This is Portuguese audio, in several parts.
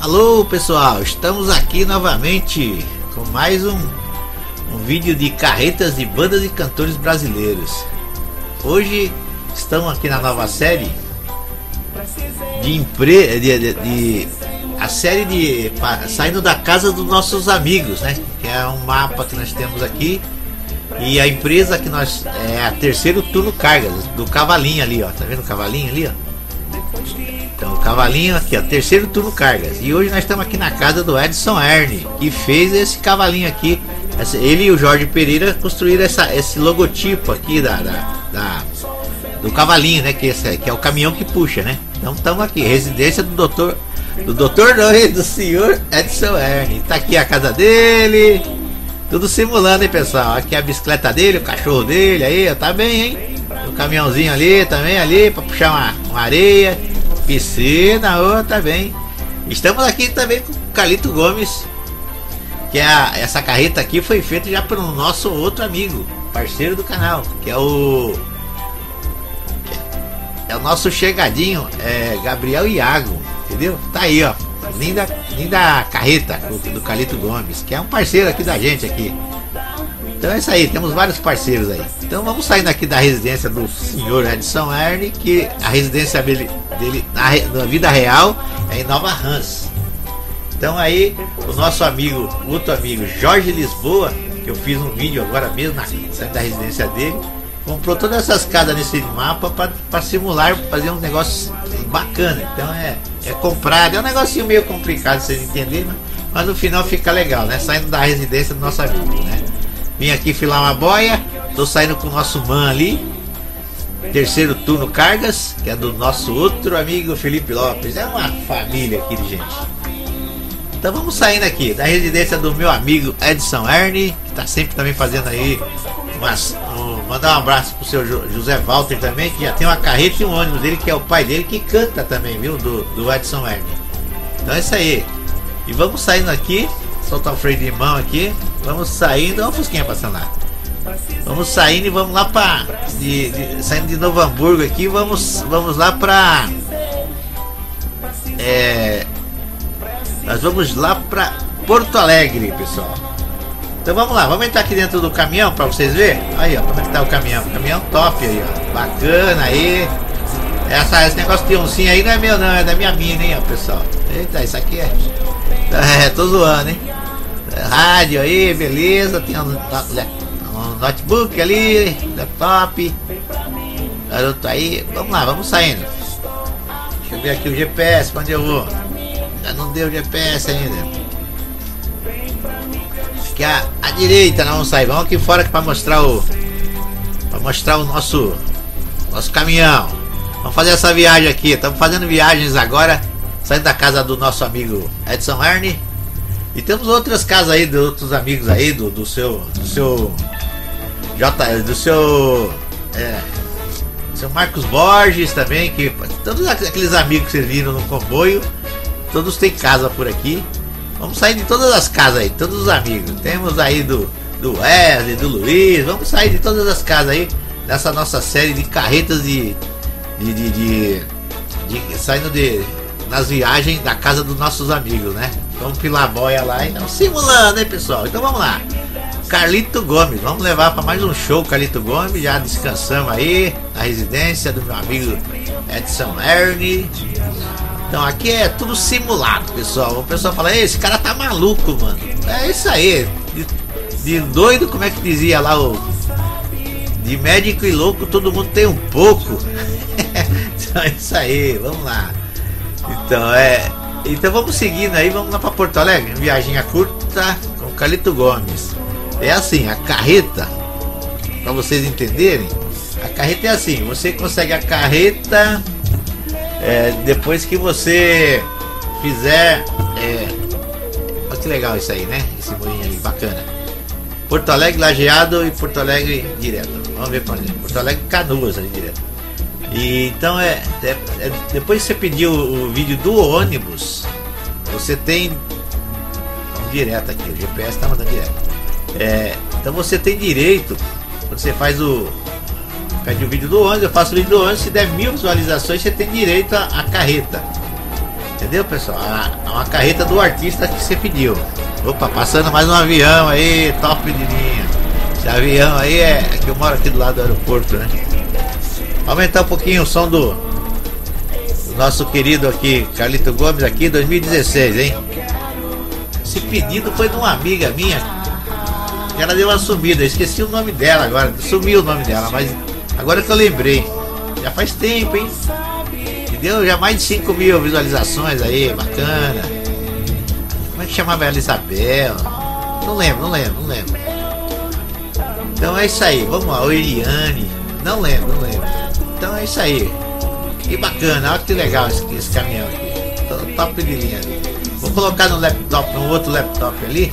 Alô pessoal, estamos aqui novamente com mais um, um vídeo de carretas de bandas e cantores brasileiros. Hoje estamos aqui na nova série de empresa de, de, de, a série de saindo da casa dos nossos amigos, né? Que é um mapa que nós temos aqui e a empresa que nós é a terceiro turno cargas do cavalinho ali, ó. Tá vendo o cavalinho ali, ó? Então, o cavalinho aqui, ó, terceiro turno cargas. E hoje nós estamos aqui na casa do Edson Ernie, que fez esse cavalinho aqui. Ele e o Jorge Pereira construíram essa, esse logotipo aqui da, da, da do cavalinho, né? Que, esse, que é o caminhão que puxa, né? Então estamos aqui, residência do doutor. Do doutor não, do senhor Edson Ernie. Tá aqui a casa dele. Tudo simulando, hein, pessoal? Aqui a bicicleta dele, o cachorro dele aí, ó, tá bem, hein? O caminhãozinho ali também, ali, para puxar uma, uma areia oh, tá bem. Estamos aqui também com Calito Gomes, que é a, essa carreta aqui foi feita já pelo nosso outro amigo, parceiro do canal, que é o é o nosso chegadinho, é Gabriel Iago, entendeu? Tá aí, ó. Linda, linda carreta do Calito Gomes, que é um parceiro aqui da gente aqui. Então é isso aí, temos vários parceiros aí. Então vamos sair daqui da residência do senhor Edson Erne, que a residência dele, dele na, na, vida real é em Nova Rans. Então aí o nosso amigo, outro amigo Jorge Lisboa, que eu fiz um vídeo agora mesmo na saindo da residência dele, comprou todas essas casas nesse mapa para simular, fazer um negócio bacana. Então é, é comprado, é um negocinho meio complicado vocês entenderem, mas, mas no final fica legal, né? Saindo da residência do nosso amigo, né? Vim aqui filar uma boia. Tô saindo com o nosso man ali. Terceiro turno Cargas, que é do nosso outro amigo Felipe Lopes. É uma família aqui de gente. Então vamos saindo aqui da residência do meu amigo Edson Ernie, que tá sempre também fazendo aí umas, um, mandar um abraço pro seu José Walter também, que já tem uma carreta e um ônibus dele, que é o pai dele, que canta também, viu? Do, do Edson Ernie. Então é isso aí. E vamos saindo aqui soltar o freio de mão aqui. Vamos saindo. Olha o Fusquinha passando lá. Vamos saindo e vamos lá para de, de, saindo de Novo Hamburgo aqui, vamos vamos lá para é, nós vamos lá para Porto Alegre, pessoal. Então vamos lá, vamos entrar aqui dentro do caminhão para vocês verem. Aí, ó, como é que tá o caminhão? Caminhão top aí, ó. Bacana aí. Essa, esse negócio de oncinha aí não é meu não, é da minha mina, hein, ó, pessoal. Eita, isso aqui é. É, tô zoando, hein? Rádio aí, beleza. Tem um, um notebook ali, laptop. Garoto aí. Vamos lá, vamos saindo. Deixa eu ver aqui o GPS, pra onde eu vou. Já não deu GPS ainda. Aqui a direita vamos sair. Vamos aqui fora para mostrar o. Pra mostrar o nosso. Nosso caminhão. Vamos fazer essa viagem aqui. Estamos fazendo viagens agora. Saindo da casa do nosso amigo Edson Arne e temos outras casas aí de outros amigos aí, do, do seu. Do seu. J, do seu. É, seu Marcos Borges também, que todos aqueles amigos que vocês viram no comboio, todos têm casa por aqui. Vamos sair de todas as casas aí, todos os amigos. Temos aí do, do Wesley, do Luiz, vamos sair de todas as casas aí, nessa nossa série de carretas de. de, de, de, de saindo de. Nas viagens da casa dos nossos amigos, né? Vamos pilar a boia lá e não simulando, hein, pessoal? Então vamos lá. Carlito Gomes, vamos levar para mais um show Carlito Gomes. Já descansamos aí na residência do meu amigo Edson Ernie. Então aqui é tudo simulado, pessoal. O pessoal fala, esse cara tá maluco, mano. É isso aí. De, de doido, como é que dizia lá o. De médico e louco, todo mundo tem um pouco. então é isso aí, vamos lá. Então é. Então vamos seguindo aí, vamos lá para Porto Alegre. Viagem curta com Calito Gomes. É assim, a carreta, para vocês entenderem, a carreta é assim, você consegue a carreta é, depois que você fizer. É, olha que legal isso aí, né? Esse moinho aí, bacana. Porto Alegre Lajeado e Porto Alegre direto. Vamos ver para onde. Porto Alegre Canoas ali direto. E, então é, é, é, depois que você pediu o vídeo do ônibus, você tem direto aqui, o GPS está mandando direto. É, então você tem direito, quando você faz o pede o vídeo do ônibus, eu faço o vídeo do ônibus, se der mil visualizações, você tem direito à, carreta. Entendeu, pessoal? É uma carreta do artista que você pediu. Opa, passando mais um avião aí, top de linha. Esse avião aí é, é que eu moro aqui do lado do aeroporto, né? Aumentar um pouquinho o som do, nosso querido aqui, Carlito Gomes, aqui, 2016, hein? Esse pedido foi de uma amiga minha. Ela deu uma sumida, esqueci o nome dela agora. Sumiu o nome dela, mas agora que eu lembrei. Já faz tempo, hein? E deu já mais de 5 mil visualizações aí, bacana. Como é que chamava ela Isabel? Não lembro, não lembro, não lembro. Então é isso aí, vamos lá, o Eliane. Não lembro, não lembro. Então é isso aí. Que bacana, olha que legal esse, esse caminhão aqui. Top de linha. Vou colocar no laptop, no outro laptop ali,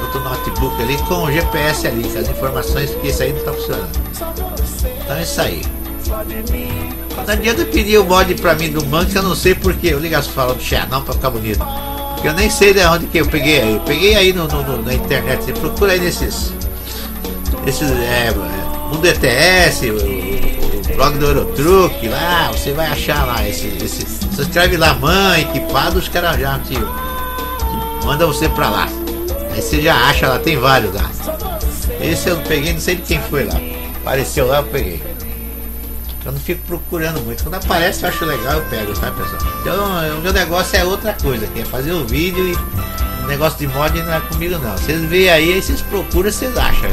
outro notebook ali, com o GPS ali, com as informações, que esse aí não está funcionando. Então é isso aí. Não adianta pedir o mod pra mim do banco, eu não sei porque. Eu ligo as falas do Xanão pra ficar bonito. Porque eu nem sei de onde que eu peguei aí. Eu peguei aí no, no, na internet. Você procura aí nesses. Esses. É, Mundo ETS, o, o, blog do Eurotruck, lá, você vai achar lá esse. esse você escreve lá mãe, equipado, os caras já te, te manda você pra lá. Aí você já acha lá, tem vários lá. Esse eu peguei, não sei de quem foi lá. Apareceu lá, eu peguei. Eu não fico procurando muito. Quando aparece eu acho legal, eu pego, tá pessoal? Então o meu negócio é outra coisa, que é fazer o vídeo e o negócio de mod não é comigo não. Vocês veem aí, aí vocês procuram, vocês acham.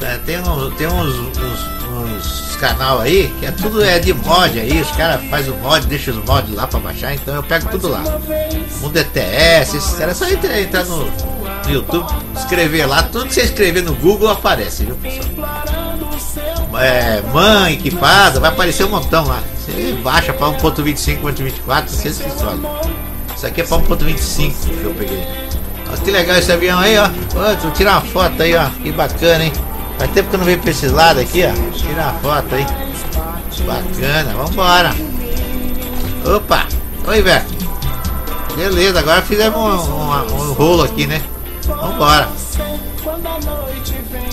É, tem tem uns, uns, uns canal aí que é tudo é de mod aí, os caras fazem o mod, deixam os mods lá pra baixar, então eu pego tudo lá. Mundo ETS, esses caras é só entrar, entrar no, no YouTube, escrever lá, tudo que você escrever no Google aparece, viu pessoal? é, mãe equipada, vai aparecer um montão lá. Você baixa para 1.25, 1.24, você escolhe. Isso aqui é para 1.25 que eu peguei. Olha que legal esse avião aí, ó vou tirar uma foto aí, ó. Que bacana, hein? Faz tempo que eu não venho pra esse lado aqui, ó. Tirar uma foto aí. Bacana, vambora. Opa! Oi, velho. Beleza, agora fizemos um, um, um rolo aqui, né? Vambora.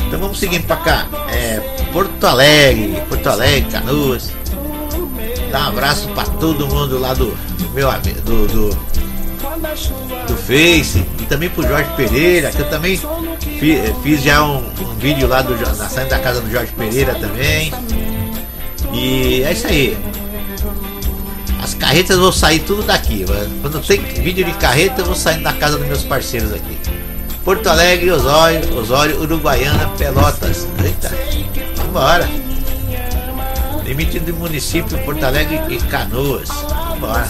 Então vamos seguindo pra cá. É, Porto Alegre, Porto Alegre, Canoas. Dá um abraço pra todo mundo lá do meu amigo, do, do, do Face e também pro Jorge Pereira, que eu também fiz, fiz já um, um, vídeo lá do, na saída da casa do Jorge Pereira também. E é isso aí. As carretas vão sair tudo daqui. Quando tem vídeo de carreta, eu vou saindo da casa dos meus parceiros aqui. Porto Alegre, Osório, Osório, Uruguaiana, Pelotas. Eita, vambora. Limite do município Porto Alegre e Canoas. Vambora.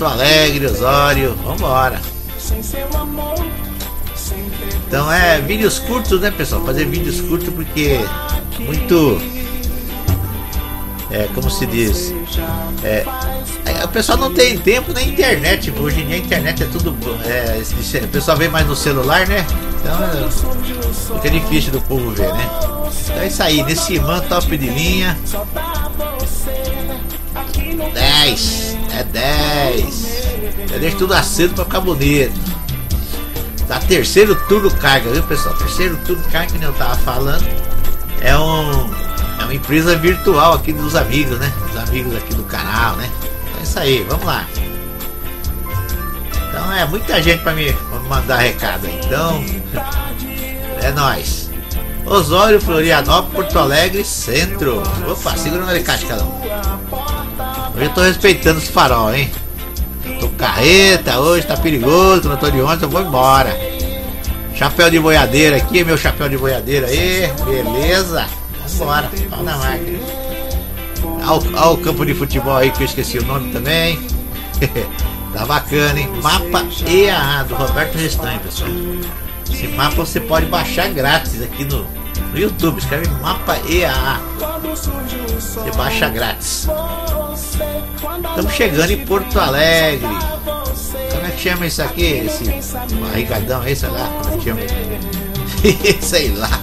Porto Alegre, Osório, vambora. Então é vídeos curtos, né pessoal? Fazer vídeos curtos porque muito é, como se diz, é, é, o pessoal não tem tempo na internet, tipo, hoje em dia a internet é tudo, é, o pessoal vê mais no celular, né? Então fica difícil do povo ver, né? Então é isso aí, nesse man top de linha. 10, é 10. Eu deixo tudo aceso pra ficar bonito. Tá terceiro turno carga, viu pessoal? Terceiro turno carga que eu tava falando. É um é uma empresa virtual aqui dos amigos, né? Dos amigos aqui do canal, né? Então é isso aí, vamos lá. Então é muita gente pra me mandar recado. Então é nós. Osório, Florianópolis, Porto Alegre, Centro. Opa, segura no alicate, um. Hoje eu tô respeitando os farol, hein? tô carreta hoje, tá perigoso, não tô de ônibus, eu vou embora. Chapéu de boiadeira aqui, meu chapéu de boiadeira aí, beleza? Vambora, pau na máquina. Olha o campo de futebol aí que eu esqueci o nome também. tá bacana, hein? Mapa EAA do Roberto Restanho, pessoal. Esse mapa você pode baixar grátis aqui no, no YouTube. Escreve Mapa EAA. Você baixa grátis. Estamos chegando em Porto Alegre. Como é que chama isso aqui? Esse barrigadão aí, sei lá. Como é que chama? sei lá.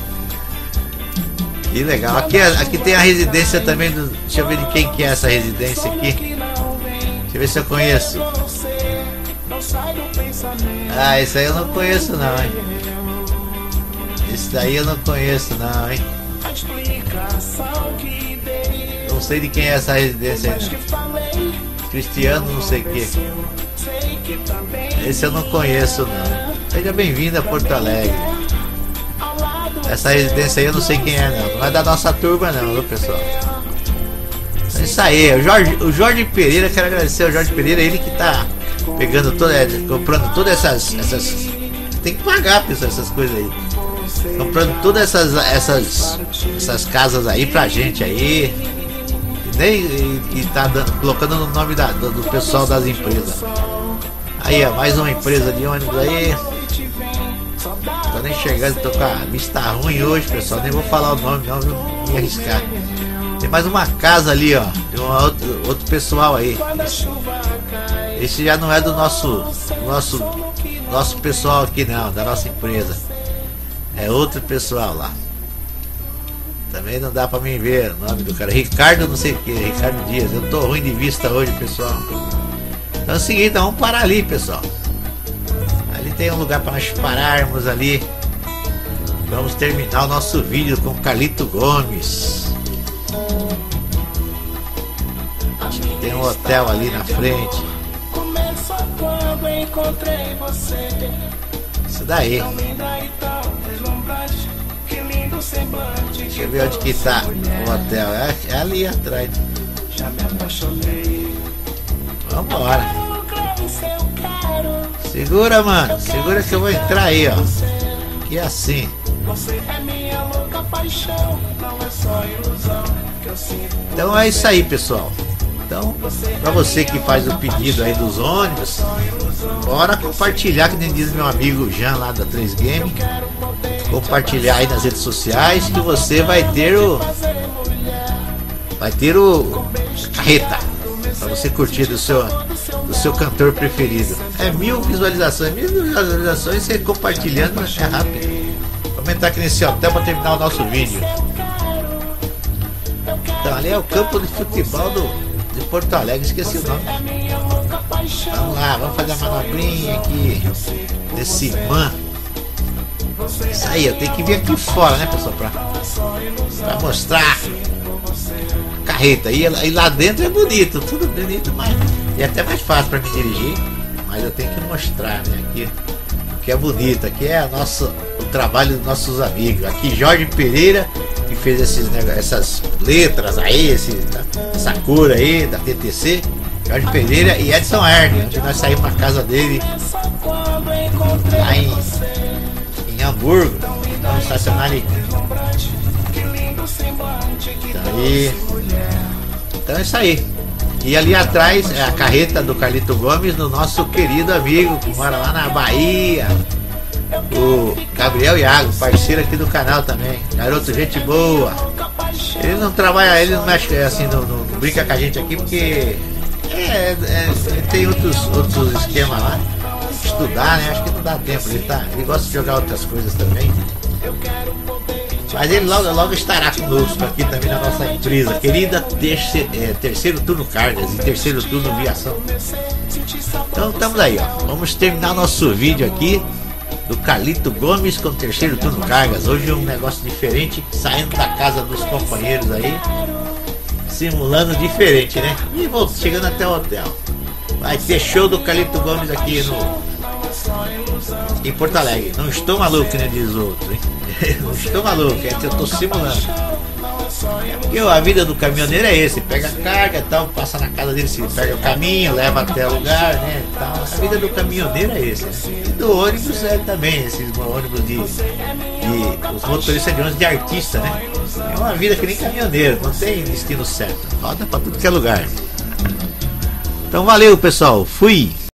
Que legal. Aqui, aqui tem a residência também do. Deixa eu ver de quem que é essa residência aqui. Deixa eu ver se eu conheço. Ah, esse aí eu não conheço não, hein? Esse daí eu não conheço não, hein? não sei de quem é essa residência aí, não. Cristiano não sei o que. Esse eu não conheço não. Seja bem-vindo a Porto Alegre. Essa residência aí eu não sei quem é não. Não é da nossa turma não, viu pessoal? É isso aí, o Jorge, o Jorge Pereira, quero agradecer ao Jorge Pereira, ele que tá pegando toda, comprando todas essas, essas. Tem que pagar, pessoal, essas coisas aí. Comprando todas essas, essas, essas casas aí pra gente aí. E, nem, e, e tá dando, colocando no nome da, do, do pessoal das empresas. Aí, ó, mais uma empresa de ônibus aí. Tô nem chegando, tô com a vista ruim hoje, pessoal. Nem vou falar o nome, não, vou me arriscar. Tem mais uma casa ali, ó. Tem um outro, outro pessoal aí. Esse já não é do nosso, nosso, nosso pessoal aqui, não, da nossa empresa. É outro pessoal lá. Também não dá pra mim ver o nome do cara. Ricardo não sei o que, Ricardo Dias. Eu tô ruim de vista hoje, pessoal. Então é o seguinte, vamos parar ali, pessoal. Ali tem um lugar para nós pararmos ali. Vamos terminar o nosso vídeo com Carlito Gomes. Tem um hotel ali na frente. Isso daí. Deixa eu ver onde que tá o hotel. É, é ali atrás. Vambora. Segura, mano. Segura que eu vou entrar aí, ó. Que é assim. Então é isso aí, pessoal. Então, para você que faz o pedido aí dos ônibus, bora compartilhar, que nem diz meu amigo Jean lá da 3 Game. Compartilhar aí nas redes sociais que você vai ter o. Vai ter o. Carreta. Para você curtir do seu, do seu cantor preferido. É mil visualizações. Mil visualizações você compartilhando é rápido. Vamos entrar aqui nesse hotel para terminar o nosso vídeo. Então ali é o campo de futebol do de Porto Alegre, esqueci o nome. Vamos lá, vamos fazer a manobrinha aqui desse man. Isso aí, eu tenho que vir aqui fora, né, pessoal, pra, pra mostrar a carreta. E, e lá dentro é bonito, tudo bonito, mas é até mais fácil para me dirigir, mas eu tenho que mostrar, né, aqui o que é bonito. Aqui é a nossa, trabalho dos nossos amigos. Aqui Jorge Pereira que fez esses, essas letras aí, esse, tá, essa cor aí da TTC, Jorge Pereira e Edson Erne, onde nós saímos para casa dele lá em, em Hamburgo. Vamos estacionar ali. Então, aí, então é isso aí. E ali atrás é a carreta do Carlito Gomes, do nosso querido amigo que mora lá na Bahia o Gabriel Iago, parceiro aqui do canal também. Garoto, gente boa. Ele não trabalha, ele não mexe assim, não, não brinca com a gente aqui porque é, é, tem outros, outros esquemas lá. Estudar, né? Acho que não dá tempo. Ele, tá, ele gosta de jogar outras coisas também. Mas ele logo, logo estará conosco aqui também na nossa empresa, querida terceiro, é, terceiro turno cargas e terceiro turno viação. Então estamos aí, ó. Vamos terminar nosso vídeo aqui do Carlito Gomes com o terceiro turno cargas. Hoje é um negócio diferente, saindo da casa dos companheiros aí, simulando diferente, né? E vou chegando até o hotel. Vai ter show do Carlito Gomes aqui no em Porto Alegre. Não estou maluco, né? Diz outro, hein? Não estou maluco, é que eu estou simulando. Porque a vida do caminhoneiro é esse, pega carga tal, passa na casa dele, se pega o caminho, leva até o lugar, né? Tal. A vida do caminhoneiro é esse. Né? E do ônibus é também, esses ônibus de, de. Os motoristas de ônibus de artista, né? É uma vida que nem caminhoneiro, não tem destino certo. Roda pra tudo que é lugar. Então valeu pessoal, fui!